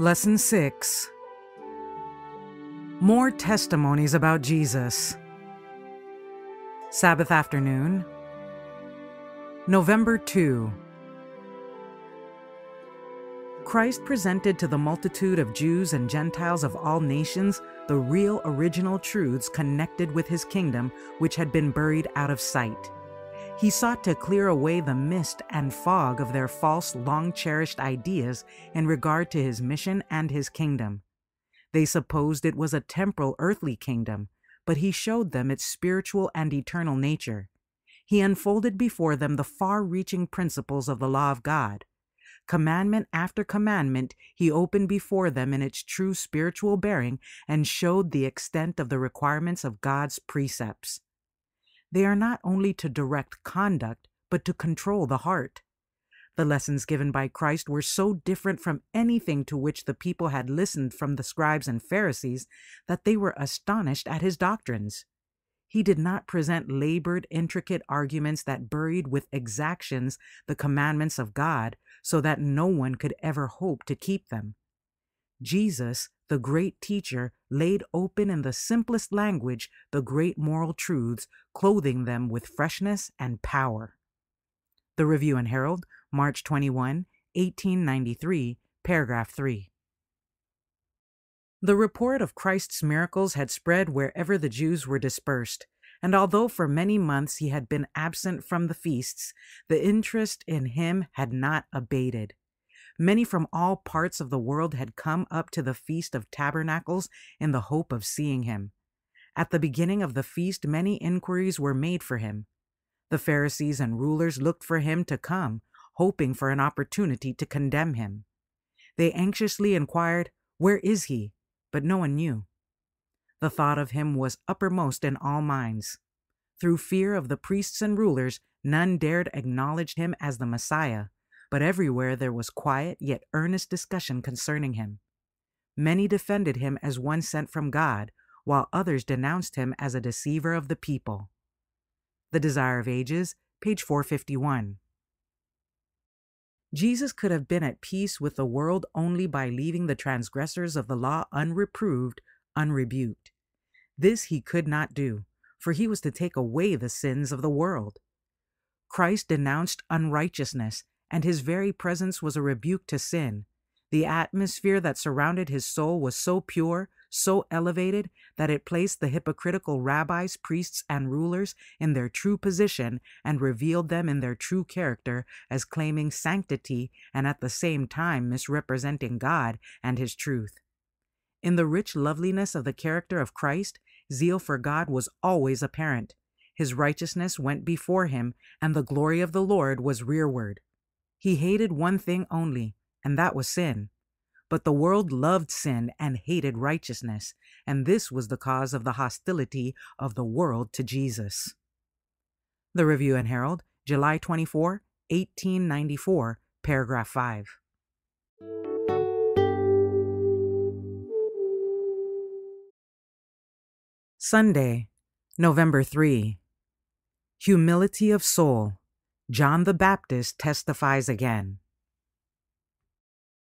Lesson 6 More testimonies about Jesus. Sabbath afternoon, November 2. Christ presented to the multitude of Jews and Gentiles of all nations the real original truths connected with his kingdom, which had been buried out of sight. He sought to clear away the mist and fog of their false, long cherished ideas in regard to his mission and his kingdom. They supposed it was a temporal, earthly kingdom, but he showed them its spiritual and eternal nature. He unfolded before them the far reaching principles of the law of God. Commandment after commandment, he opened before them in its true spiritual bearing and showed the extent of the requirements of God's precepts. They are not only to direct conduct, but to control the heart. The lessons given by Christ were so different from anything to which the people had listened from the scribes and Pharisees that they were astonished at his doctrines. He did not present labored, intricate arguments that buried with exactions the commandments of God so that no one could ever hope to keep them. Jesus, the great teacher, laid open in the simplest language the great moral truths, clothing them with freshness and power. The Review and Herald, March 21, 1893, paragraph 3. The report of Christ's miracles had spread wherever the Jews were dispersed, and although for many months he had been absent from the feasts, the interest in him had not abated. Many from all parts of the world had come up to the Feast of Tabernacles in the hope of seeing him. At the beginning of the feast, many inquiries were made for him. The Pharisees and rulers looked for him to come, hoping for an opportunity to condemn him. They anxiously inquired, Where is he? But no one knew. The thought of him was uppermost in all minds. Through fear of the priests and rulers, none dared acknowledge him as the Messiah, but everywhere there was quiet yet earnest discussion concerning him. Many defended him as one sent from God, while others denounced him as a deceiver of the people. The Desire of Ages, page 451. Jesus could have been at peace with the world only by leaving the transgressors of the law unreproved, unrebuked. This he could not do, for he was to take away the sins of the world. Christ denounced unrighteousness and his very presence was a rebuke to sin. The atmosphere that surrounded his soul was so pure, so elevated, that it placed the hypocritical rabbis, priests, and rulers in their true position and revealed them in their true character as claiming sanctity and at the same time misrepresenting God and his truth. In the rich loveliness of the character of Christ, zeal for God was always apparent. His righteousness went before him, and the glory of the Lord was rearward. He hated one thing only, and that was sin. But the world loved sin and hated righteousness, and this was the cause of the hostility of the world to Jesus. The Review and Herald, July 24, 1894, paragraph 5. Sunday, November 3. Humility of soul. John the Baptist testifies again.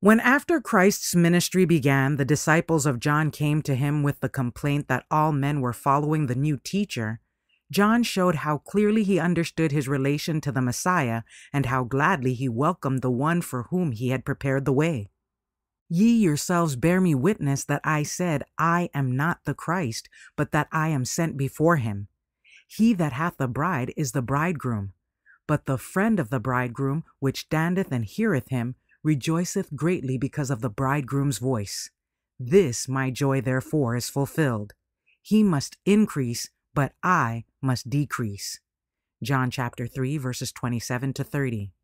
When after Christ's ministry began, the disciples of John came to him with the complaint that all men were following the new teacher, John showed how clearly he understood his relation to the Messiah and how gladly he welcomed the one for whom he had prepared the way. Ye yourselves bear me witness that I said, I am not the Christ, but that I am sent before him. He that hath the bride is the bridegroom. But the friend of the bridegroom, which standeth and heareth him, rejoiceth greatly because of the bridegroom's voice. This my joy therefore is fulfilled. He must increase, but I must decrease. John chapter 3 verses 27 to 30.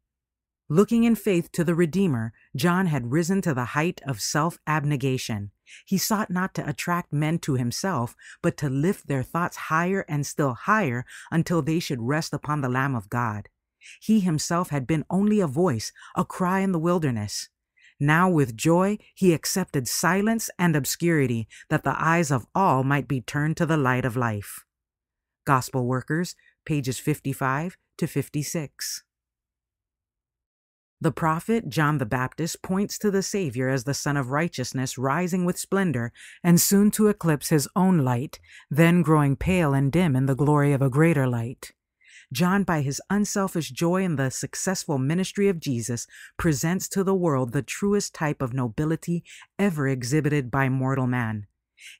Looking in faith to the Redeemer, John had risen to the height of self abnegation. He sought not to attract men to himself, but to lift their thoughts higher and still higher until they should rest upon the Lamb of God. He himself had been only a voice, a cry in the wilderness. Now, with joy, he accepted silence and obscurity that the eyes of all might be turned to the light of life. Gospel Workers, pages 55 to 56. The prophet John the Baptist points to the Savior as the Sun of Righteousness rising with splendor and soon to eclipse his own light, then growing pale and dim in the glory of a greater light. John, by his unselfish joy in the successful ministry of Jesus, presents to the world the truest type of nobility ever exhibited by mortal man.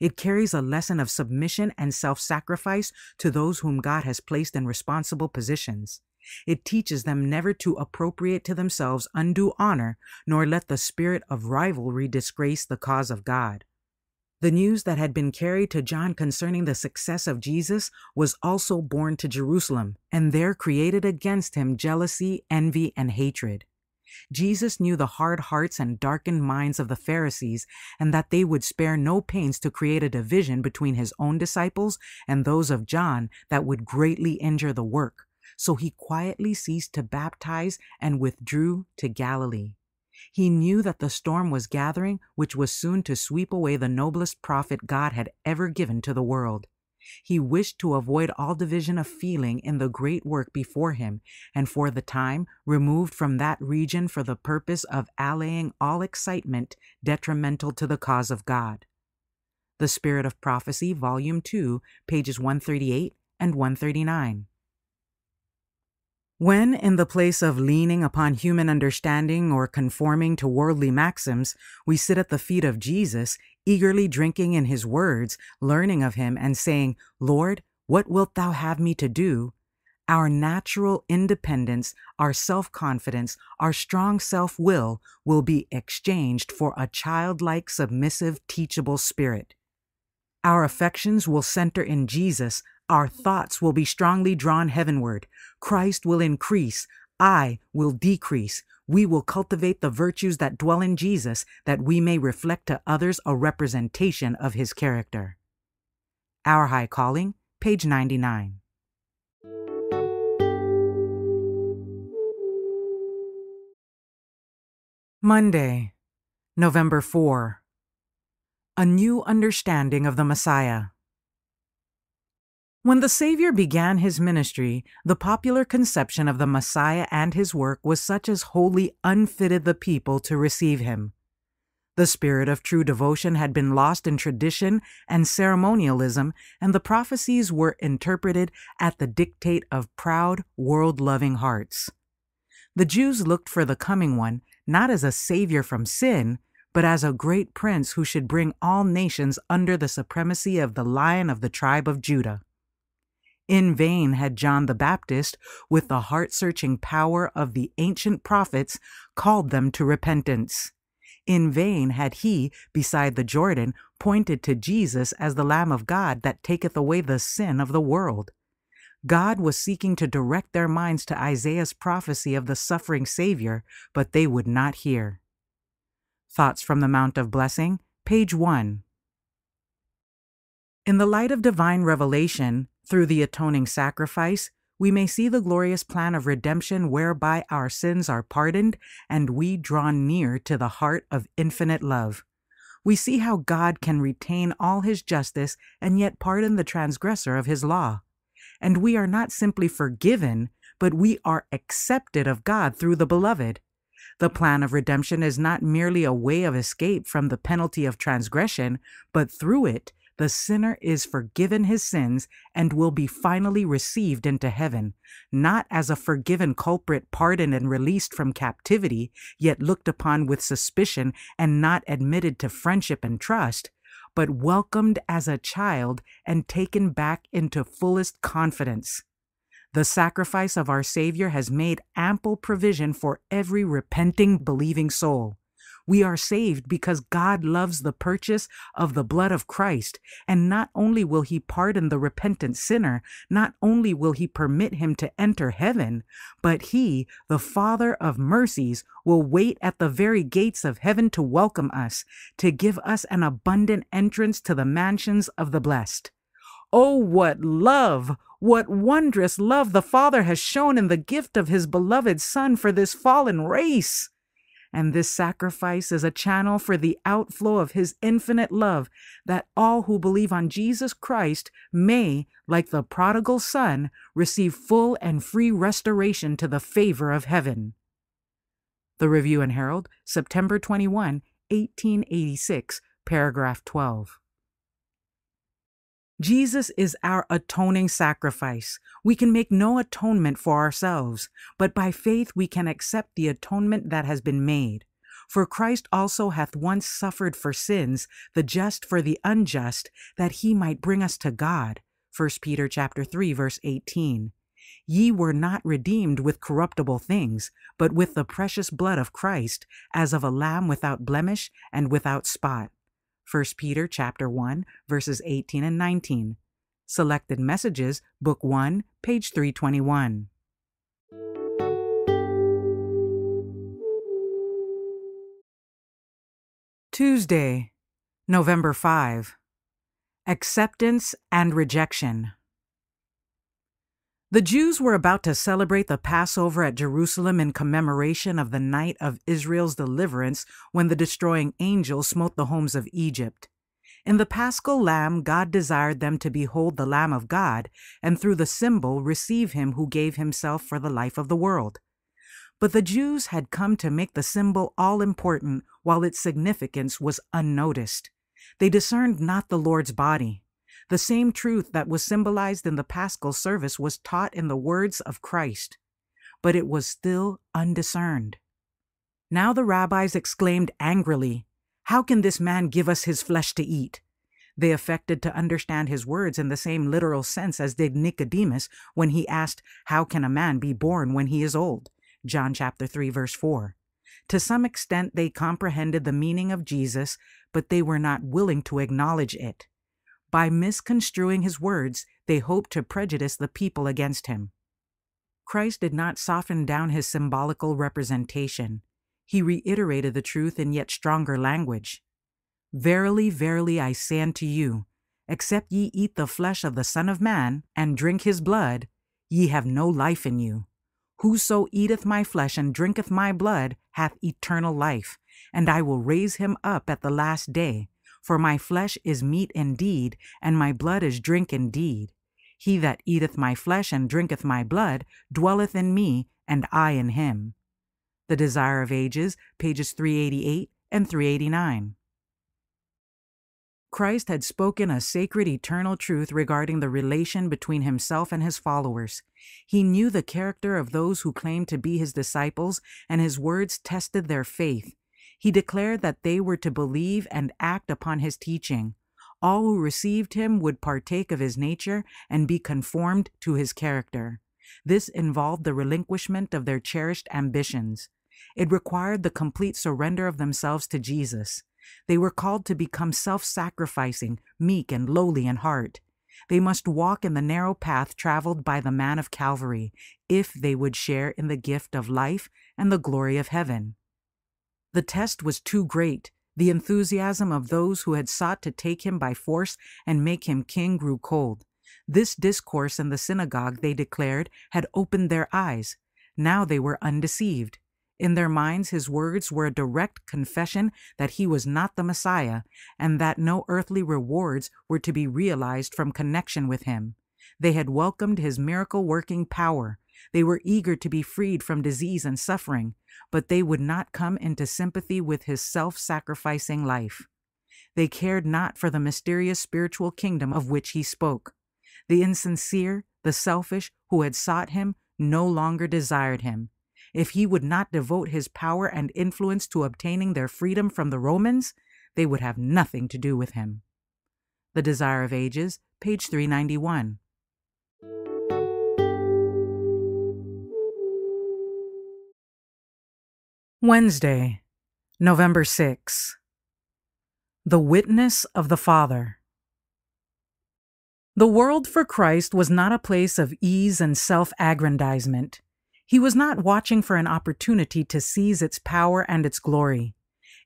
It carries a lesson of submission and self sacrifice to those whom God has placed in responsible positions. It teaches them never to appropriate to themselves undue honor, nor let the spirit of rivalry disgrace the cause of God. The news that had been carried to John concerning the success of Jesus was also borne to Jerusalem, and there created against him jealousy, envy, and hatred. Jesus knew the hard hearts and darkened minds of the Pharisees, and that they would spare no pains to create a division between his own disciples and those of John that would greatly injure the work. So he quietly ceased to baptize and withdrew to Galilee. He knew that the storm was gathering, which was soon to sweep away the noblest prophet God had ever given to the world. He wished to avoid all division of feeling in the great work before him, and for the time removed from that region for the purpose of allaying all excitement detrimental to the cause of God. The Spirit of Prophecy, Volume 2, pages 138 and 139. When, in the place of leaning upon human understanding or conforming to worldly maxims, we sit at the feet of Jesus, eagerly drinking in his words, learning of him, and saying, Lord, what wilt thou have me to do? Our natural independence, our self confidence, our strong self will will be exchanged for a childlike, submissive, teachable spirit. Our affections will center in Jesus, our thoughts will be strongly drawn heavenward. Christ will increase. I will decrease. We will cultivate the virtues that dwell in Jesus that we may reflect to others a representation of his character. Our High Calling, page 99. Monday, November 4. A new understanding of the Messiah. When the Savior began his ministry, the popular conception of the Messiah and his work was such as wholly unfitted the people to receive him. The spirit of true devotion had been lost in tradition and ceremonialism, and the prophecies were interpreted at the dictate of proud, world loving hearts. The Jews looked for the coming one not as a savior from sin, but as a great prince who should bring all nations under the supremacy of the lion of the tribe of Judah. In vain had John the Baptist, with the heart searching power of the ancient prophets, called them to repentance. In vain had he, beside the Jordan, pointed to Jesus as the Lamb of God that taketh away the sin of the world. God was seeking to direct their minds to Isaiah's prophecy of the suffering Savior, but they would not hear. Thoughts from the Mount of Blessing, page 1. In the light of divine revelation, through the atoning sacrifice, we may see the glorious plan of redemption whereby our sins are pardoned and we draw near to the heart of infinite love. We see how God can retain all his justice and yet pardon the transgressor of his law. And we are not simply forgiven, but we are accepted of God through the beloved. The plan of redemption is not merely a way of escape from the penalty of transgression, but through it, the sinner is forgiven his sins and will be finally received into heaven, not as a forgiven culprit pardoned and released from captivity, yet looked upon with suspicion and not admitted to friendship and trust, but welcomed as a child and taken back into fullest confidence. The sacrifice of our Savior has made ample provision for every repenting, believing soul. We are saved because God loves the purchase of the blood of Christ. And not only will he pardon the repentant sinner, not only will he permit him to enter heaven, but he, the Father of mercies, will wait at the very gates of heaven to welcome us, to give us an abundant entrance to the mansions of the blessed. Oh, what love! What wondrous love the Father has shown in the gift of his beloved Son for this fallen race! And this sacrifice is a channel for the outflow of His infinite love, that all who believe on Jesus Christ may, like the prodigal son, receive full and free restoration to the favor of heaven. The Review and Herald, September 21, 1886, paragraph 12. Jesus is our atoning sacrifice. We can make no atonement for ourselves, but by faith we can accept the atonement that has been made. For Christ also hath once suffered for sins, the just for the unjust, that he might bring us to God. 1 Peter chapter 3 verse 18. Ye were not redeemed with corruptible things, but with the precious blood of Christ, as of a lamb without blemish and without spot. 1 Peter chapter 1 verses 18 and 19. Selected Messages, Book 1, page 321. Tuesday, November 5. Acceptance and Rejection. The Jews were about to celebrate the Passover at Jerusalem in commemoration of the night of Israel's deliverance when the destroying angel smote the homes of Egypt. In the paschal lamb, God desired them to behold the Lamb of God, and through the symbol receive him who gave himself for the life of the world. But the Jews had come to make the symbol all important while its significance was unnoticed. They discerned not the Lord's body. The same truth that was symbolized in the paschal service was taught in the words of Christ, but it was still undiscerned. Now the rabbis exclaimed angrily, How can this man give us his flesh to eat? They affected to understand his words in the same literal sense as did Nicodemus when he asked, How can a man be born when he is old? John chapter 3 verse 4. To some extent they comprehended the meaning of Jesus, but they were not willing to acknowledge it. By misconstruing his words, they hoped to prejudice the people against him. Christ did not soften down his symbolical representation. He reiterated the truth in yet stronger language. Verily, verily, I say unto you, except ye eat the flesh of the Son of Man, and drink his blood, ye have no life in you. Whoso eateth my flesh and drinketh my blood hath eternal life, and I will raise him up at the last day. For my flesh is meat indeed, and my blood is drink indeed. He that eateth my flesh and drinketh my blood dwelleth in me, and I in him. The Desire of Ages, pages 388 and 389. Christ had spoken a sacred eternal truth regarding the relation between himself and his followers. He knew the character of those who claimed to be his disciples, and his words tested their faith. He declared that they were to believe and act upon his teaching. All who received him would partake of his nature and be conformed to his character. This involved the relinquishment of their cherished ambitions. It required the complete surrender of themselves to Jesus. They were called to become self sacrificing, meek, and lowly in heart. They must walk in the narrow path traveled by the man of Calvary if they would share in the gift of life and the glory of heaven. The test was too great. The enthusiasm of those who had sought to take him by force and make him king grew cold. This discourse in the synagogue, they declared, had opened their eyes. Now they were undeceived. In their minds, his words were a direct confession that he was not the Messiah, and that no earthly rewards were to be realized from connection with him. They had welcomed his miracle working power. They were eager to be freed from disease and suffering, but they would not come into sympathy with his self sacrificing life. They cared not for the mysterious spiritual kingdom of which he spoke. The insincere, the selfish, who had sought him, no longer desired him if he would not devote his power and influence to obtaining their freedom from the Romans, they would have nothing to do with him. The Desire of Ages, page 391. Wednesday, November 6. The Witness of the Father. The world for Christ was not a place of ease and self aggrandizement. He was not watching for an opportunity to seize its power and its glory.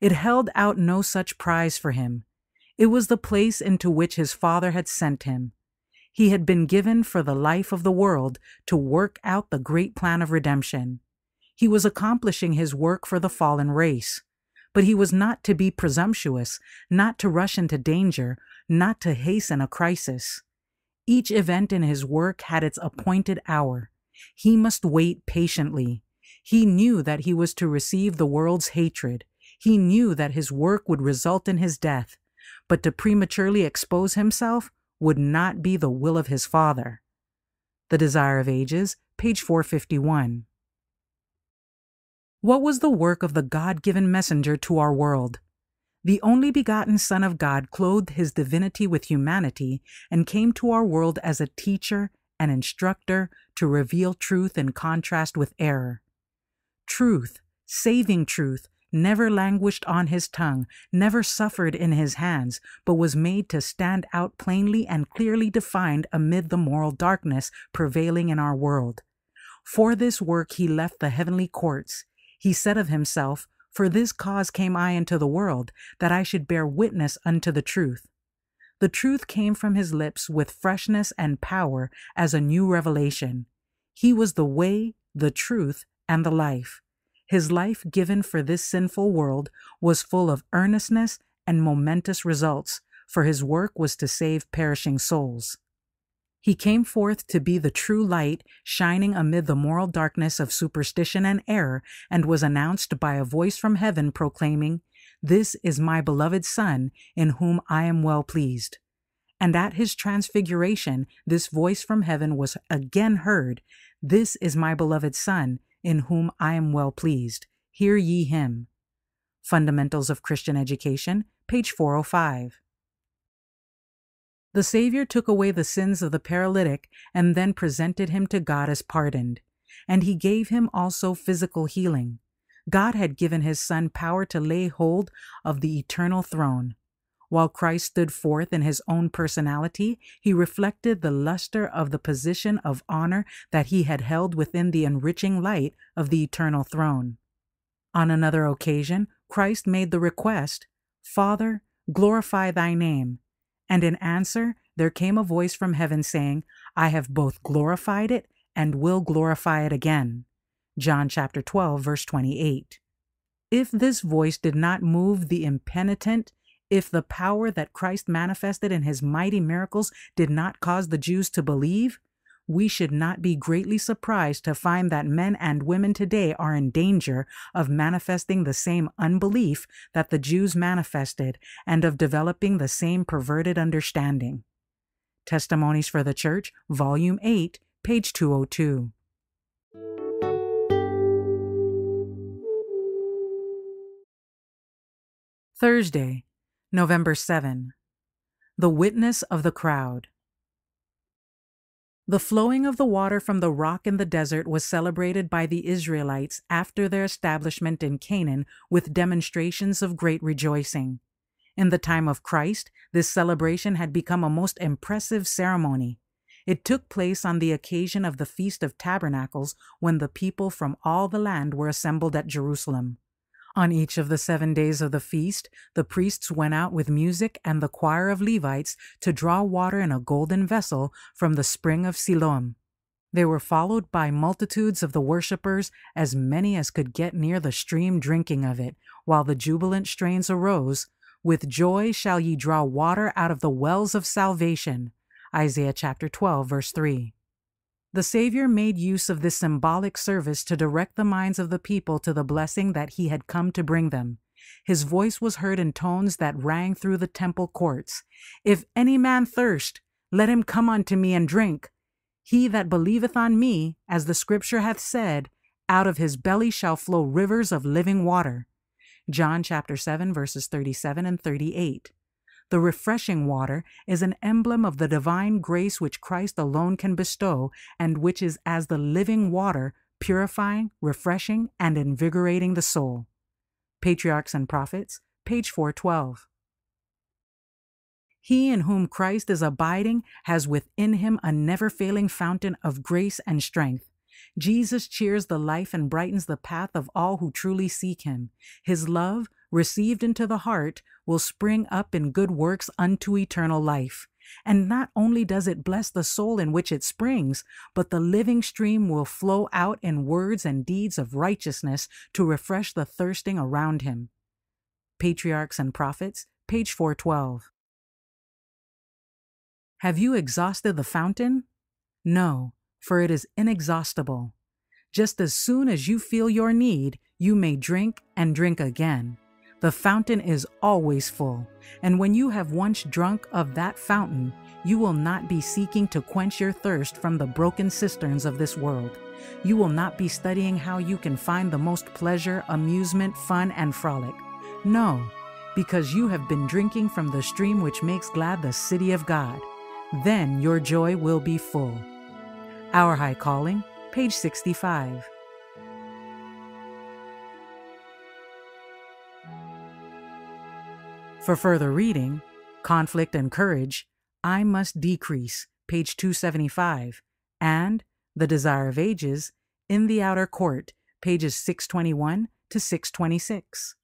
It held out no such prize for him. It was the place into which his Father had sent him. He had been given for the life of the world to work out the great plan of redemption. He was accomplishing his work for the fallen race. But he was not to be presumptuous, not to rush into danger, not to hasten a crisis. Each event in his work had its appointed hour. He must wait patiently. He knew that he was to receive the world's hatred. He knew that his work would result in his death, but to prematurely expose himself would not be the will of his Father. The Desire of Ages, page 451. What was the work of the God given messenger to our world? The only begotten Son of God clothed his divinity with humanity and came to our world as a teacher and instructor to reveal truth in contrast with error. Truth, saving truth, never languished on his tongue, never suffered in his hands, but was made to stand out plainly and clearly defined amid the moral darkness prevailing in our world. For this work he left the heavenly courts. He said of himself, For this cause came I into the world, that I should bear witness unto the truth. The truth came from his lips with freshness and power as a new revelation. He was the way, the truth, and the life. His life given for this sinful world was full of earnestness and momentous results, for his work was to save perishing souls. He came forth to be the true light shining amid the moral darkness of superstition and error, and was announced by a voice from heaven proclaiming, This is my beloved Son, in whom I am well pleased. And at his transfiguration, this voice from heaven was again heard, This is my beloved Son, in whom I am well pleased. Hear ye him. Fundamentals of Christian Education, page 405. The Savior took away the sins of the paralytic and then presented him to God as pardoned. And he gave him also physical healing. God had given his Son power to lay hold of the eternal throne. While Christ stood forth in his own personality, he reflected the luster of the position of honor that he had held within the enriching light of the eternal throne. On another occasion, Christ made the request, Father, glorify thy name. And in answer, there came a voice from heaven saying, I have both glorified it and will glorify it again. John chapter 12, verse 28. If this voice did not move the impenitent if the power that Christ manifested in his mighty miracles did not cause the Jews to believe, we should not be greatly surprised to find that men and women today are in danger of manifesting the same unbelief that the Jews manifested and of developing the same perverted understanding. Testimonies for the Church, Volume 8, page 202. Thursday, November 7. The Witness of the Crowd. The flowing of the water from the rock in the desert was celebrated by the Israelites after their establishment in Canaan with demonstrations of great rejoicing. In the time of Christ, this celebration had become a most impressive ceremony. It took place on the occasion of the Feast of Tabernacles when the people from all the land were assembled at Jerusalem. On each of the seven days of the feast, the priests went out with music and the choir of Levites to draw water in a golden vessel from the spring of Siloam. They were followed by multitudes of the worshippers, as many as could get near the stream drinking of it, while the jubilant strains arose, With joy shall ye draw water out of the wells of salvation. Isaiah chapter 12, verse 3. The Savior made use of this symbolic service to direct the minds of the people to the blessing that he had come to bring them. His voice was heard in tones that rang through the temple courts If any man thirst, let him come unto me and drink. He that believeth on me, as the scripture hath said, out of his belly shall flow rivers of living water. John chapter 7 verses 37 and 38. The refreshing water is an emblem of the divine grace which Christ alone can bestow, and which is as the living water, purifying, refreshing, and invigorating the soul. Patriarchs and Prophets, page 412. He in whom Christ is abiding has within him a never failing fountain of grace and strength. Jesus cheers the life and brightens the path of all who truly seek him. His love, received into the heart, will spring up in good works unto eternal life. And not only does it bless the soul in which it springs, but the living stream will flow out in words and deeds of righteousness to refresh the thirsting around him. Patriarchs and Prophets, page 412. Have you exhausted the fountain? No, for it is inexhaustible. Just as soon as you feel your need, you may drink and drink again. The fountain is always full, and when you have once drunk of that fountain, you will not be seeking to quench your thirst from the broken cisterns of this world. You will not be studying how you can find the most pleasure, amusement, fun, and frolic. No, because you have been drinking from the stream which makes glad the city of God. Then your joy will be full. Our High Calling, page 65. For further reading, Conflict and Courage, I Must Decrease, page 275, and The Desire of Ages, In the Outer Court, pages 621 to 626.